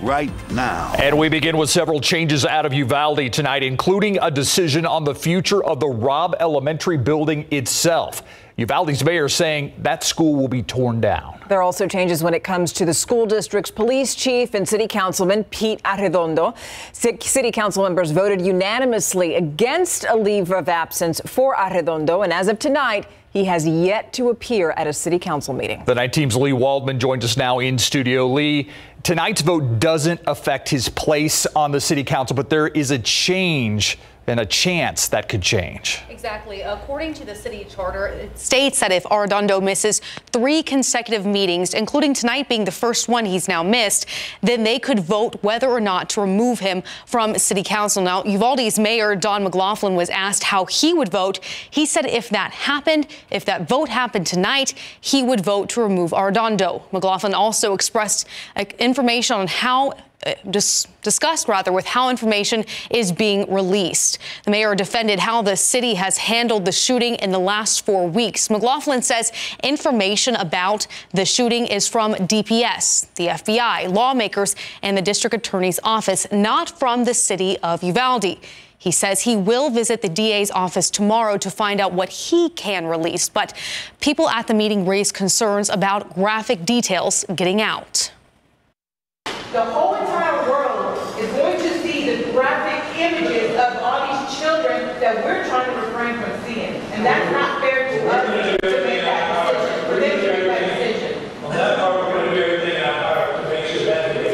right now. And we begin with several changes out of Uvalde tonight, including a decision on the future of the Robb Elementary building itself. Uvalde's mayor saying that school will be torn down. There are also changes when it comes to the school district's police chief and city councilman Pete Arredondo. City council members voted unanimously against a leave of absence for Arredondo, and as of tonight, he has yet to appear at a city council meeting. The night team's Leigh Waldman joins us now in studio. Lee, tonight's vote doesn't affect his place on the city council, but there is a change and a chance that could change. Exactly. According to the city charter, it states that if Arredondo misses three consecutive meetings, including tonight being the first one he's now missed, then they could vote whether or not to remove him from city council. Now, Uvalde's mayor, Don McLaughlin, was asked how he would vote. He said if that happened, if that vote happened tonight, he would vote to remove Arredondo. McLaughlin also expressed uh, information on how Uh, dis- discussed rather with how information is being released. The mayor defended how the city has handled the shooting in the last four weeks. McLaughlin says information about the shooting is from DPS, the FBI, lawmakers, and the district attorney's office, not from the city of Uvalde. He says he will visit the DA's office tomorrow to find out what he can release. But people at the meeting raised concerns about graphic details getting out. The whole entire world is going to see the graphic images of all these children that we're trying to refrain from seeing. And that's not fair to us to make that decision, for them to make that decision. On that part, we're going to do everything in our power to make sure that is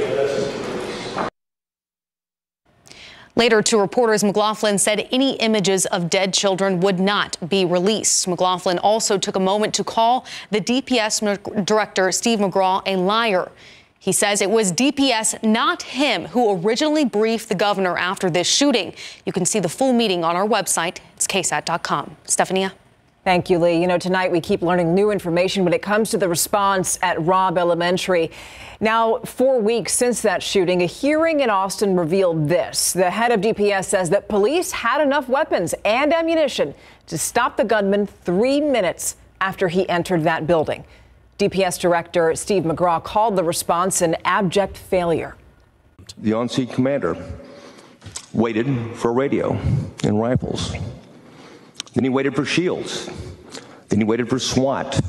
Later to reporters, McLaughlin said any images of dead children would not be released. McLaughlin also took a moment to call the DPS director, Steve McCraw, a liar. He says it was DPS, not him, who originally briefed the governor after this shooting. You can see the full meeting on our website. It's ksat.com. Stephanie. Thank you, Lee. You know, tonight we keep learning new information when it comes to the response at Robb Elementary. Now, four weeks since that shooting, a hearing in Austin revealed this. The head of DPS says that police had enough weapons and ammunition to stop the gunman three minutes after he entered that building. DPS Director Steve McCraw called the response an abject failure. The on scene commander waited for radio and rifles. Then he waited for shields. Then he waited for SWAT.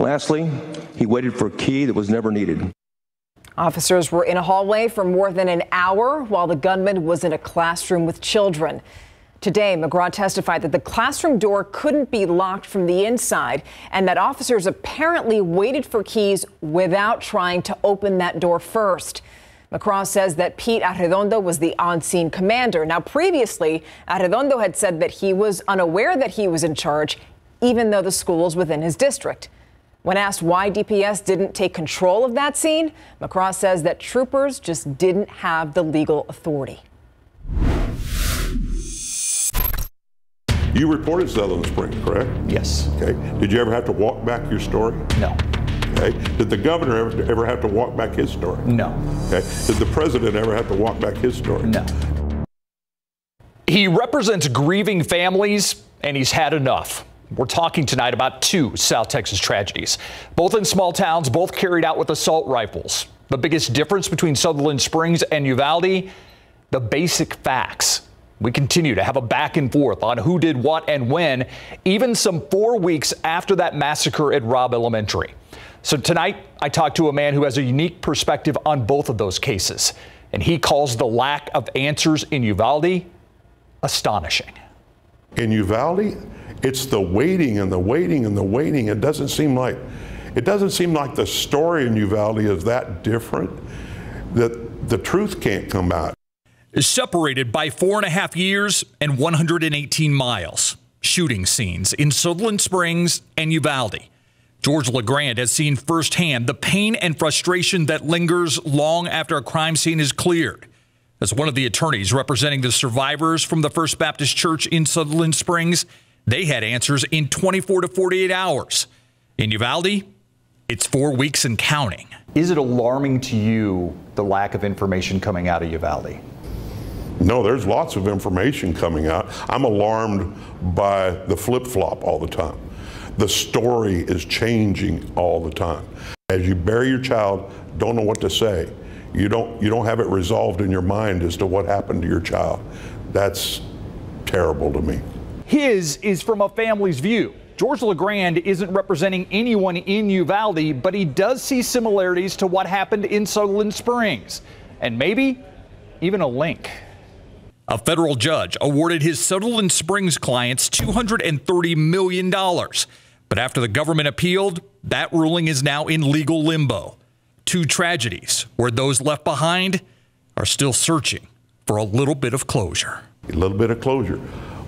Lastly, he waited for a key that was never needed. Officers were in a hallway for more than an hour while the gunman was in a classroom with children. Today, McCraw testified that the classroom door couldn't be locked from the inside and that officers apparently waited for keys without trying to open that door first. McCraw says that Pete Arredondo was the on scene commander. Now, previously, Arredondo had said that he was unaware that he was in charge, even though the school was within his district. When asked why DPS didn't take control of that scene, McCraw says that troopers just didn't have the legal authority. You reported Sutherland Springs, correct? Yes. Okay. Did you ever have to walk back your story? No. Okay. Did the governor ever, ever have to walk back his story? No. Okay. Did the president ever have to walk back his story? No. He represents grieving families, and he's had enough. We're talking tonight about two South Texas tragedies, both in small towns, both carried out with assault rifles. The biggest difference between Sutherland Springs and Uvalde, the basic facts. We continue to have a back and forth on who did what and when, even some four weeks after that massacre at Robb Elementary. So tonight, I talked to a man who has a unique perspective on both of those cases, and he calls the lack of answers in Uvalde astonishing. In Uvalde, it's the waiting and the waiting and the waiting. It doesn't seem like it doesn't seem like the story in Uvalde is that different that the truth can't come out is separated by four and a half years and 118 miles. Shooting scenes in Sutherland Springs and Uvalde. George LeGrand has seen firsthand the pain and frustration that lingers long after a crime scene is cleared. As one of the attorneys representing the survivors from the First Baptist Church in Sutherland Springs, they had answers in 24 to 48 hours. In Uvalde, it's four weeks and counting. Is it alarming to you the lack of information coming out of Uvalde? No, there's lots of information coming out. I'm alarmed by the flip flop all the time. The story is changing all the time. As you bury your child, don't know what to say. You don't, you don't have it resolved in your mind as to what happened to your child. That's terrible to me. His is from a family's view. George LeGrand isn't representing anyone in Uvalde, but he does see similarities to what happened in Sutherland Springs, and maybe even a link. A federal judge awarded his Sutherland Springs clients $230 million. But after the government appealed, that ruling is now in legal limbo. Two tragedies where those left behind are still searching for a little bit of closure. A little bit of closure.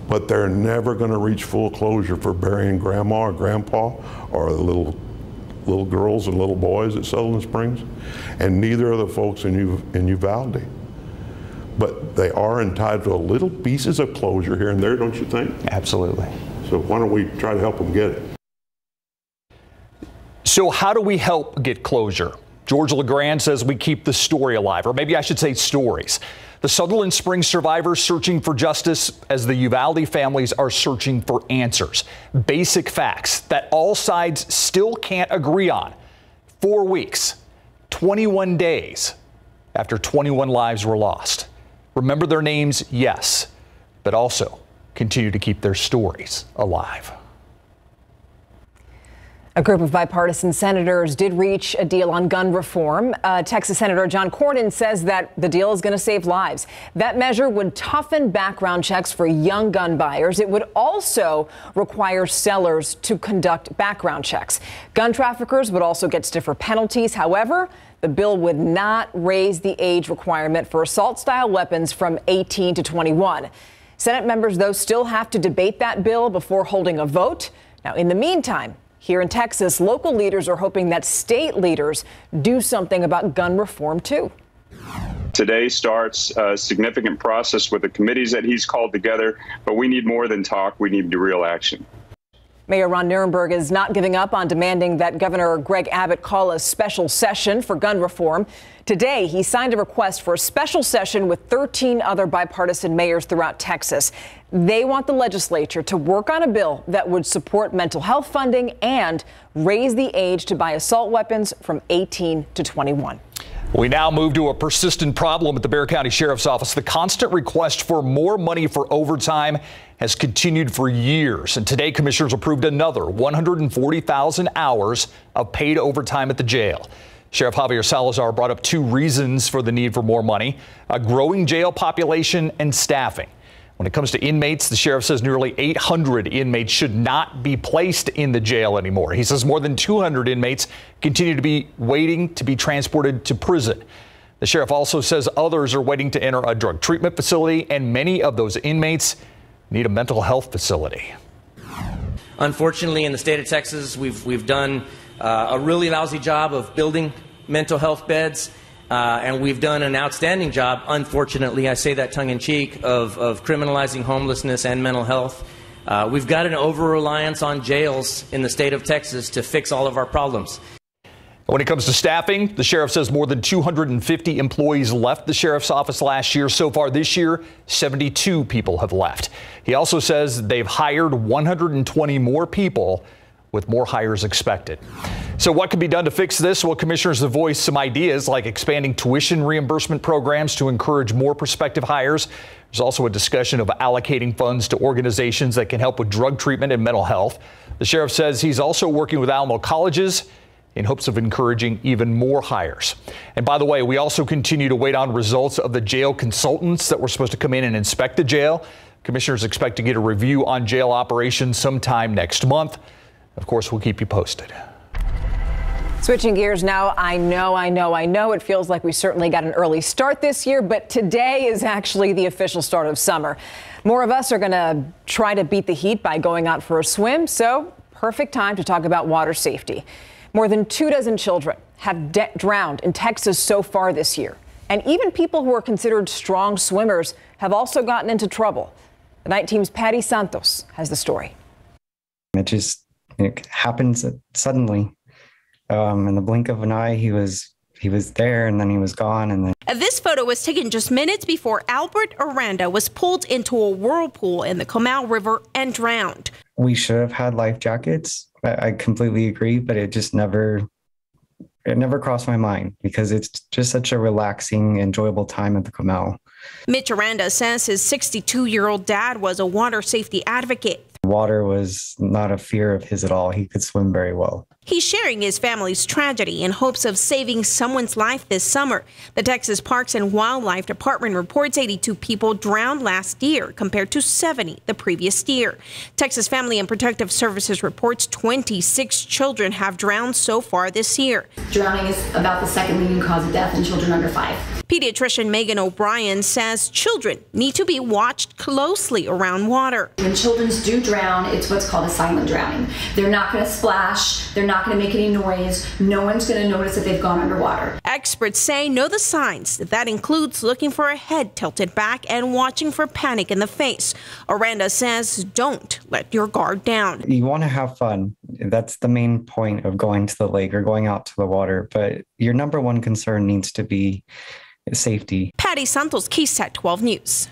But they're never going to reach full closure for burying grandma or grandpa or the little little girls and little boys at Sutherland Springs, and neither are the folks in, in Uvalde. But they are entitled to little pieces of closure here and there, don't you think? Absolutely. So why don't we try to help them get it? So, how do we help get closure? George LeGrand says we keep the story alive, or maybe I should say stories. The Sutherland Springs survivors searching for justice as the Uvalde families are searching for answers. Basic facts that all sides still can't agree on. Four weeks, 21 days after 21 lives were lost. Remember their names, yes, but also continue to keep their stories alive. A group of bipartisan senators did reach a deal on gun reform. Uh, Texas Senator John Cornyn says that the deal is going to save lives. That measure would toughen background checks for young gun buyers. It would also require sellers to conduct background checks. Gun traffickers would also get stiffer penalties. However, the bill would not raise the age requirement for assault style weapons from 18 to 21. Senate members, though, still have to debate that bill before holding a vote. Now, in the meantime, here in Texas, local leaders are hoping that state leaders do something about gun reform, too. Today starts a significant process with the committees that he's called together, but we need more than talk. We need real action. Mayor Ron Nirenberg is not giving up on demanding that Governor Greg Abbott call a special session for gun reform. Today, he signed a request for a special session with 13 other bipartisan mayors throughout Texas. They want the legislature to work on a bill that would support mental health funding and raise the age to buy assault weapons from 18 to 21. We now move to a persistent problem at the Bexar County Sheriff's Office. The constant request for more money for overtime has continued for years. And today, commissioners approved another 140,000 hours of paid overtime at the jail. Sheriff Javier Salazar brought up two reasons for the need for more money a growing jail population and staffing. When it comes to inmates, the sheriff says nearly 800 inmates should not be placed in the jail anymore. He says more than 200 inmates continue to be waiting to be transported to prison. The sheriff also says others are waiting to enter a drug treatment facility, and many of those inmates need a mental health facility. Unfortunately, in the state of Texas, we've, we've done uh, a really lousy job of building mental health beds. Uh, and we've done an outstanding job, unfortunately, I say that tongue in cheek, of, of criminalizing homelessness and mental health. Uh, we've got an over reliance on jails in the state of Texas to fix all of our problems. When it comes to staffing, the sheriff says more than 250 employees left the sheriff's office last year. So far this year, 72 people have left. He also says they've hired 120 more people with more hires expected. So, what can be done to fix this? Well, commissioners have voiced some ideas like expanding tuition reimbursement programs to encourage more prospective hires. There's also a discussion of allocating funds to organizations that can help with drug treatment and mental health. The sheriff says he's also working with Alamo colleges in hopes of encouraging even more hires. And by the way, we also continue to wait on results of the jail consultants that were supposed to come in and inspect the jail. Commissioners expect to get a review on jail operations sometime next month. Of course, we'll keep you posted. Switching gears now, I know, I know, I know it feels like we certainly got an early start this year, but today is actually the official start of summer. More of us are going to try to beat the heat by going out for a swim, so perfect time to talk about water safety. More than two dozen children have de- drowned in Texas so far this year. And even people who are considered strong swimmers have also gotten into trouble. The night team's Patty Santos has the story. It just it happens suddenly. Um, in the blink of an eye, he was he was there and then he was gone and then this photo was taken just minutes before albert aranda was pulled into a whirlpool in the comal river and drowned we should have had life jackets I, I completely agree but it just never it never crossed my mind because it's just such a relaxing, enjoyable time at the Comal. Mitch Aranda says his 62 year old dad was a water safety advocate. Water was not a fear of his at all. He could swim very well. He's sharing his family's tragedy in hopes of saving someone's life this summer. The Texas Parks and Wildlife Department reports 82 people drowned last year compared to 70 the previous year. Texas Family and Protective Services reports 26 children have drowned so far this year. Drowning is about the second leading cause of death in children under five. Pediatrician Megan O'Brien says children need to be watched closely around water. When children do drown, it's what's called a silent drowning. They're not going to splash, they're not going to make any noise, no one's going to notice that they've gone underwater. Experts say know the signs. That includes looking for a head tilted back and watching for panic in the face. Aranda says don't let your guard down. You want to have fun. That's the main point of going to the lake or going out to the water. But your number one concern needs to be safety. Patty Santos, KSAT 12 News.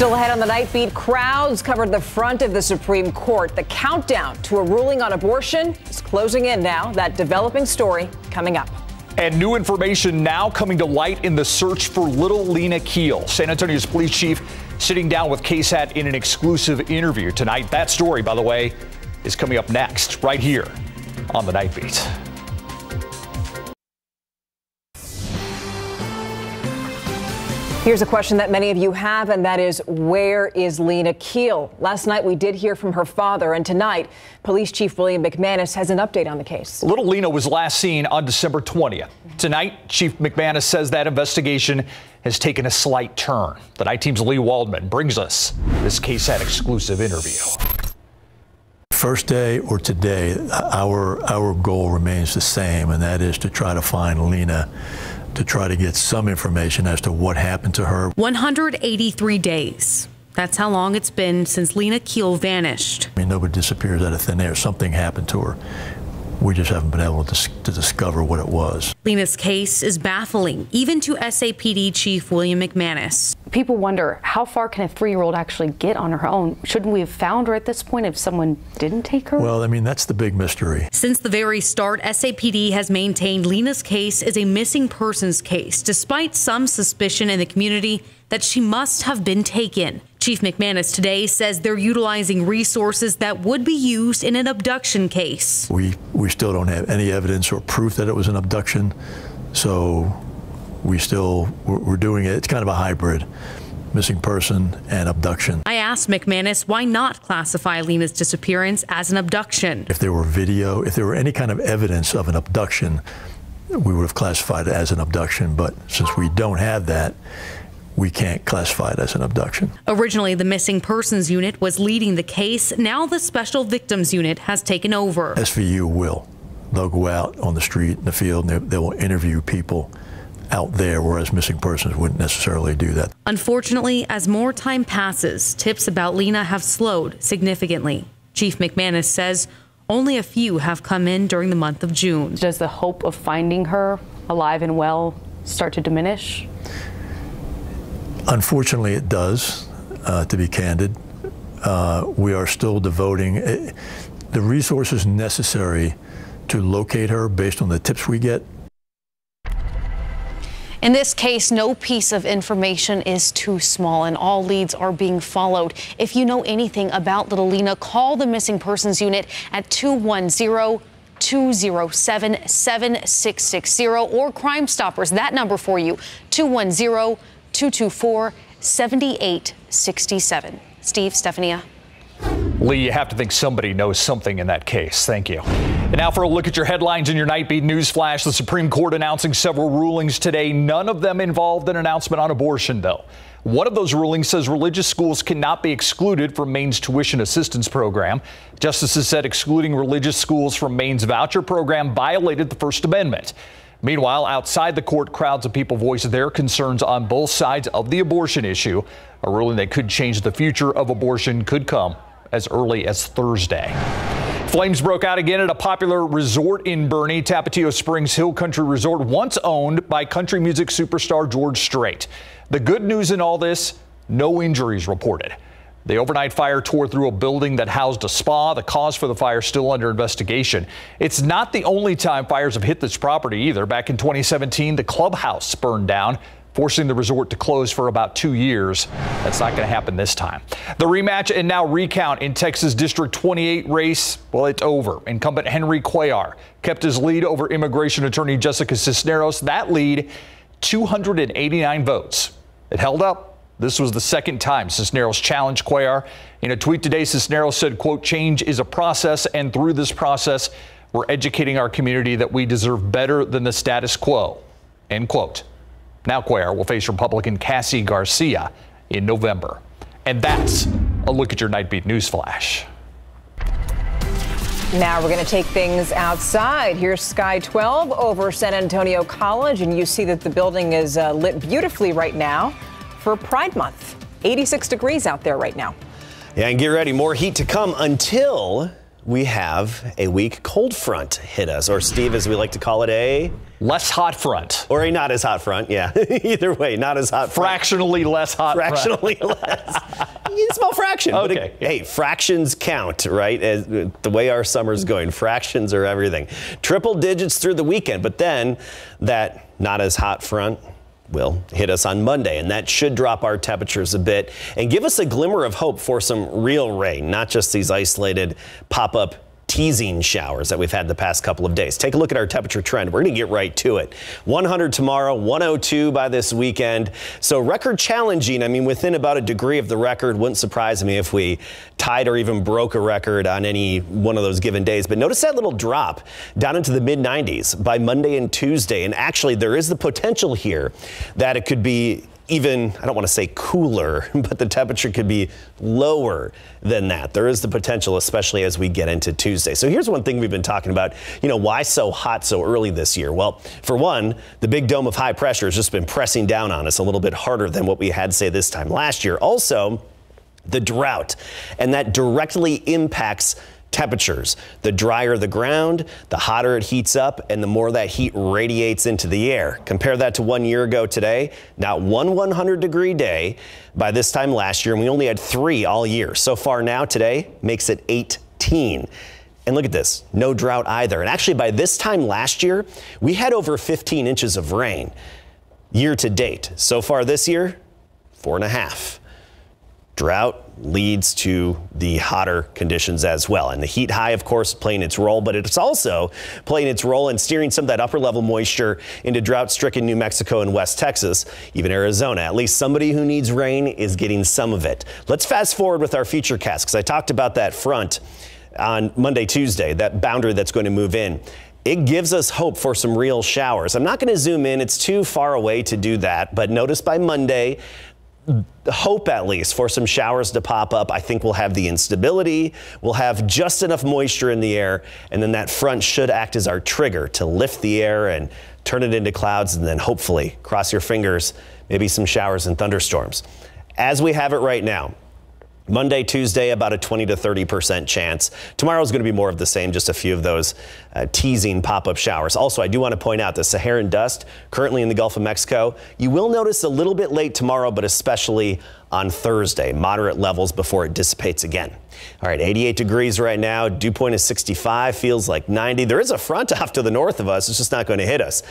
Still ahead on the night beat, crowds covered the front of the Supreme Court. The countdown to a ruling on abortion is closing in now. That developing story coming up. And new information now coming to light in the search for little Lina Khil. San Antonio's police chief sitting down with KSAT in an exclusive interview tonight. That story, by the way, is coming up next, right here on the Night Beat. Here's a question that many of you have, and that is where is Lina Khil? Last night we did hear from her father, and tonight Police Chief William McManus has an update on the case. Little Lina was last seen on December 20th. Tonight, Chief McManus says that investigation has taken a slight turn. The night team's Leigh Waldman brings us this case KSAT exclusive interview. First day or today, our our goal remains the same, and that is to try to find Lina to try to get some information as to what happened to her. 183 days. That's how long it's been since Lina Khil vanished. I mean, nobody disappears out of thin air. Something happened to her. We just haven't been able to, to discover what it was. Lina's case is baffling, even to SAPD Chief William McManus. People wonder how far can a three year old actually get on her own? Shouldn't we have found her at this point if someone didn't take her? Well, I mean, that's the big mystery. Since the very start, SAPD has maintained Lina's case is a missing persons case, despite some suspicion in the community that she must have been taken. Chief McManus today says they're utilizing resources that would be used in an abduction case. We we still don't have any evidence or proof that it was an abduction, so we still we're doing it. It's kind of a hybrid. Missing person and abduction. I asked McManus why not classify Lina's disappearance as an abduction. If there were video, if there were any kind of evidence of an abduction, we would have classified it as an abduction. But since we don't have that, we can't classify it as an abduction. Originally, the Missing Persons Unit was leading the case. Now, the Special Victims Unit has taken over. SVU will. They'll go out on the street, in the field, and they, they will interview people out there, whereas missing persons wouldn't necessarily do that. Unfortunately, as more time passes, tips about Lina have slowed significantly. Chief McManus says only a few have come in during the month of June. Does the hope of finding her alive and well start to diminish? Unfortunately, it does, uh, to be candid. Uh, we are still devoting uh, the resources necessary to locate her based on the tips we get. In this case, no piece of information is too small and all leads are being followed. If you know anything about little Lina, call the missing persons unit at 210 207 7660 or Crime Stoppers. That number for you, 210 224 7867. Steve, Stephania. Lee, you have to think somebody knows something in that case. Thank you. And now for a look at your headlines in your Nightbeat News Flash. The Supreme Court announcing several rulings today. None of them involved an announcement on abortion, though. One of those rulings says religious schools cannot be excluded from Maine's tuition assistance program. Justices said excluding religious schools from Maine's voucher program violated the First Amendment. Meanwhile, outside the court, crowds of people voiced their concerns on both sides of the abortion issue. A ruling that could change the future of abortion could come as early as Thursday. Flames broke out again at a popular resort in Boerne, Tapatio Springs Hill Country Resort, once owned by country music superstar George Strait. The good news in all this no injuries reported. The overnight fire tore through a building that housed a spa. The cause for the fire still under investigation. It's not the only time fires have hit this property either. Back in 2017, the clubhouse burned down forcing the resort to close for about two years. That's not going to happen this time. The rematch and now recount in Texas District 28 race, well, it's over. Incumbent Henry Cuellar kept his lead over immigration attorney Jessica Cisneros. That lead, 289 votes. It held up this was the second time Cisneros challenged Cuellar. In a tweet today, Cisneros said, quote, change is a process, and through this process, we're educating our community that we deserve better than the status quo, end quote. Now Cuellar will face Republican Cassy Garcia in November. And that's a look at your Nightbeat News Flash. Now we're going to take things outside. Here's Sky 12 over San Antonio College, and you see that the building is uh, lit beautifully right now for Pride Month. 86 degrees out there right now. Yeah, and get ready. More heat to come until we have a weak cold front hit us, or Steve, as we like to call it, a less hot front, or a not as hot front. Yeah, either way, not as hot. Fractionally front. less hot. Fractionally less. small fraction. Okay. But it, hey, fractions count, right? As, the way our summer's going, fractions are everything. Triple digits through the weekend, but then that not as hot front will hit us on Monday, and that should drop our temperatures a bit and give us a glimmer of hope for some real rain, not just these isolated pop up teasing showers that we've had the past couple of days. Take a look at our temperature trend. We're going to get right to it. 100 tomorrow, 102 by this weekend. So record challenging. I mean, within about a degree of the record. Wouldn't surprise me if we tied or even broke a record on any one of those given days. But notice that little drop down into the mid 90s by Monday and Tuesday. And actually, there is the potential here that it could be even, I don't want to say cooler, but the temperature could be lower than that. There is the potential, especially as we get into Tuesday. So here's one thing we've been talking about. You know, why so hot so early this year? Well, for one, the big dome of high pressure has just been pressing down on us a little bit harder than what we had, say, this time last year. Also, the drought, and that directly impacts temperatures. The drier the ground, the hotter it heats up, and the more that heat radiates into the air. Compare that to one year ago today. Not one 100 degree day by this time last year, and we only had three all year. So far now, today makes it 18. And look at this, no drought either. And actually, by this time last year, we had over 15 inches of rain year to date. So far this year, four and a half. Drought leads to the hotter conditions as well. And the heat high, of course, playing its role, but it's also playing its role in steering some of that upper level moisture into drought stricken New Mexico and West Texas, even Arizona. At least somebody who needs rain is getting some of it. Let's fast forward with our feature cast because I talked about that front on Monday, Tuesday, that boundary that's going to move in it gives us hope for some real showers. I'm not going to zoom in, it's too far away to do that, but notice by Monday, hope at least for some showers to pop up. I think we'll have the instability, we'll have just enough moisture in the air, and then that front should act as our trigger to lift the air and turn it into clouds, and then hopefully, cross your fingers, maybe some showers and thunderstorms. As we have it right now, Monday, Tuesday, about a 20 to 30 percent chance. Tomorrow is going to be more of the same, just a few of those uh, teasing pop up showers. Also, I do want to point out the Saharan dust currently in the Gulf of Mexico. You will notice a little bit late tomorrow, but especially on Thursday, moderate levels before it dissipates again. All right, 88 degrees right now. Dew point is 65, feels like 90. There is a front off to the north of us. It's just not going to hit us.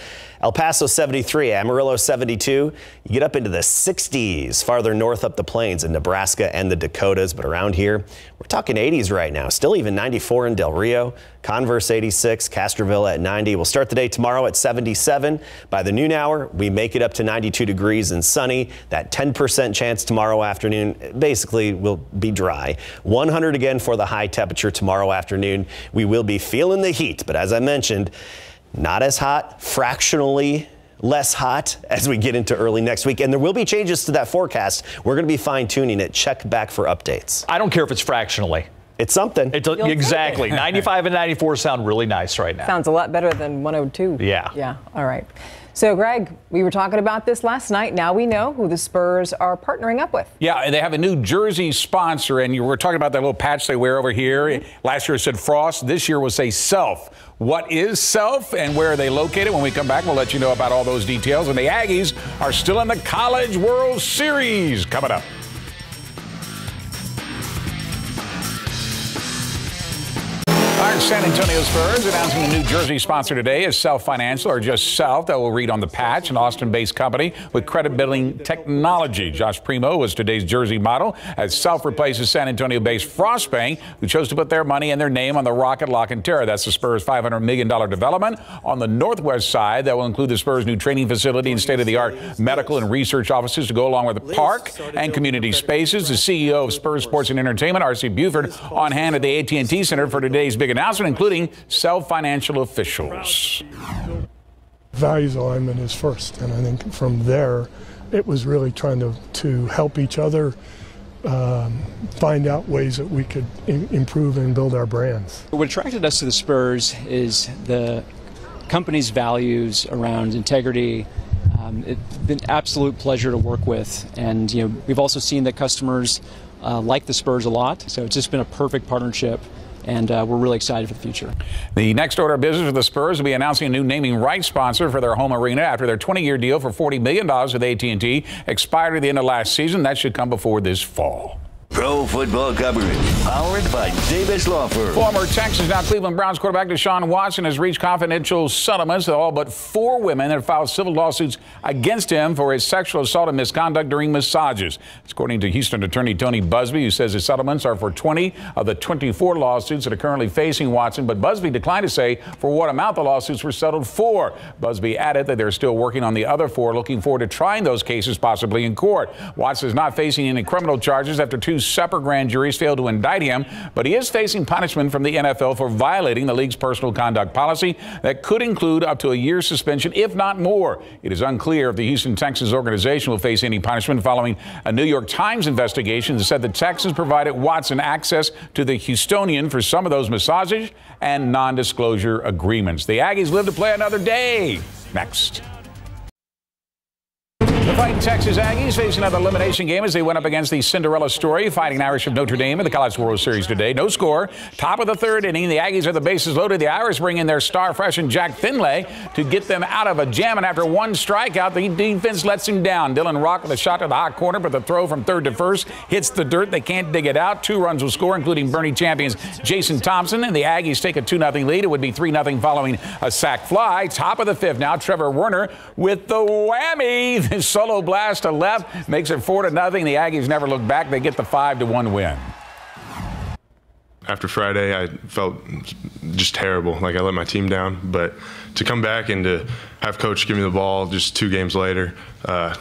El Paso 73, Amarillo 72. You get up into the 60s farther north up the plains in Nebraska and the Dakotas, but around here, we're talking 80s right now. Still even 94 in Del Rio, Converse 86, Castroville at 90. We'll start the day tomorrow at 77. By the noon hour, we make it up to 92 degrees and sunny. That 10% chance tomorrow afternoon basically will be dry. 100 again for the high temperature tomorrow afternoon. We will be feeling the heat, but as I mentioned, not as hot, fractionally less hot as we get into early next week. And there will be changes to that forecast. We're going to be fine tuning it. Check back for updates. I don't care if it's fractionally. It's something. It's a, exactly. 95 and 94 sound really nice right now. Sounds a lot better than 102. Yeah. Yeah. All right. So, Greg, we were talking about this last night. Now we know who the Spurs are partnering up with. Yeah, and they have a new jersey sponsor, and you were talking about that little patch they wear over here. Mm-hmm. Last year it said Frost. This year will say Self. What is Self and where are they located? When we come back, we'll let you know about all those details. And the Aggies are still in the College World Series coming up. San Antonio Spurs announcing a new jersey sponsor today is Self Financial or just Self that will read on the patch, an Austin-based company with credit building technology. Josh Primo was today's jersey model as Self replaces San Antonio-based Frost Bank, who chose to put their money and their name on the Rock at La Cantera. That's the Spurs' $500 million development on the northwest side that will include the Spurs' new training facility and state-of-the-art medical and research offices to go along with the park and community spaces. The CEO of Spurs Sports and Entertainment, R.C. Buford, on hand at the AT&T Center for today's big announcement, including Self Financial officials. Values alignment is first, and I think from there, it was really trying to, to help each other um, find out ways that we could in, improve and build our brands. What attracted us to the Spurs is the company's values around integrity. Um, it's been absolute pleasure to work with, and you know we've also seen that customers uh, like the Spurs a lot. So it's just been a perfect partnership and uh, we're really excited for the future. The next order of business for the Spurs will be announcing a new naming rights sponsor for their home arena after their 20-year deal for $40 million with AT&T expired at the end of last season. That should come before this fall. Pro football coverage, powered by Davis Law Firm. Former Texas, now Cleveland Browns quarterback Deshaun Watson has reached confidential settlements with all but four women that have filed civil lawsuits against him for his sexual assault and misconduct during massages. According to Houston attorney Tony Buzbee, who says the settlements are for 20 of the 24 lawsuits that are currently facing Watson, but Buzbee declined to say for what amount the lawsuits were settled for. Buzbee added that they're still working on the other four, looking forward to trying those cases possibly in court. Watson is not facing any criminal charges after two separate grand juries failed to indict him, but he is facing punishment from the NFL for violating the league's personal conduct policy that could include up to a year's suspension, if not more. It is unclear if the Houston Texans organization will face any punishment following a New York Times investigation that said the Texans provided Watson access to the Houstonian for some of those massages and non disclosure agreements. The Aggies live to play another day. Next. Fighting Texas Aggies face another elimination game as they went up against the Cinderella story, Fighting Irish of Notre Dame in the College World Series today. No score. Top of the third inning, the Aggies are the bases loaded. The Irish bring in their star freshman Jack Findlay to get them out of a jam. And after one strikeout, the defense lets him down. Dylan Rock with a shot to the hot corner, but the throw from third to first hits the dirt. They can't dig it out. Two runs will score, including Boerne champions Jason Thompson. And the Aggies take a 2 0 lead. It would be 3 0 following a sac fly. Top of the fifth now, Trevor Werner with the whammy. The solo blast to left makes it four to nothing. The Aggies never look back. They get the five to one win. After Friday, I felt just terrible. Like I let my team down. But to come back and to have coach give me the ball just two games later, uh,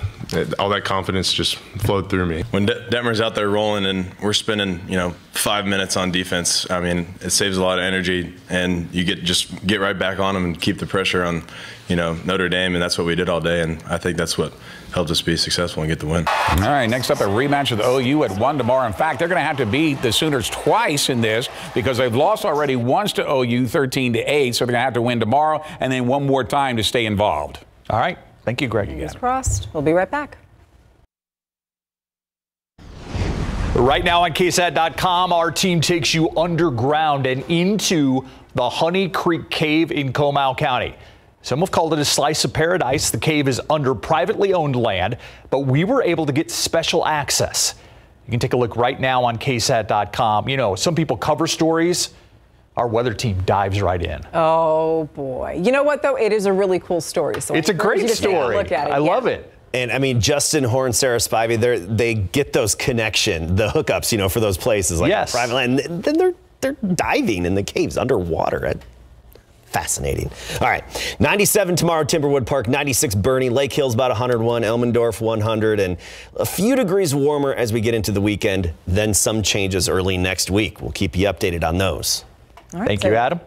all that confidence just flowed through me. When De- Dettmer's out there rolling and we're spending, you know, five minutes on defense, I mean, it saves a lot of energy, and you get just get right back on them and keep the pressure on, you know, Notre Dame, and that's what we did all day, and I think that's what helped us be successful and get the win. All right, next up a rematch with OU at one tomorrow. In fact, they're going to have to beat the Sooners twice in this because they've lost already once to OU, 13 to 8. So they're going to have to win tomorrow and then one more time to stay involved. All right, thank you, Greg. Fingers crossed. We'll be right back. Right now on KSAT.com, our team takes you underground and into the Honey Creek Cave in Comal County. Some have called it a slice of paradise. The cave is under privately owned land, but we were able to get special access. You can take a look right now on KSAT.com. You know, some people cover stories. Our weather team dives right in. Oh boy! You know what though? It is a really cool story. So it's a great story. look at it. I yeah. love it. And I mean, Justin Horne, Sarah Spivey, they they get those connection, the hookups, you know, for those places like yes. private land. Then they're they're diving in the caves underwater. Fascinating. All right, 97 tomorrow, Timberwood Park, 96 Boerne, Lake Hill's about 101, Elmendorf 100, and a few degrees warmer as we get into the weekend. Then some changes early next week. We'll keep you updated on those. All right, Thank so- you, Adam.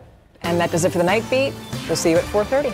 And that does it for the night beat. We'll see you at 4:30.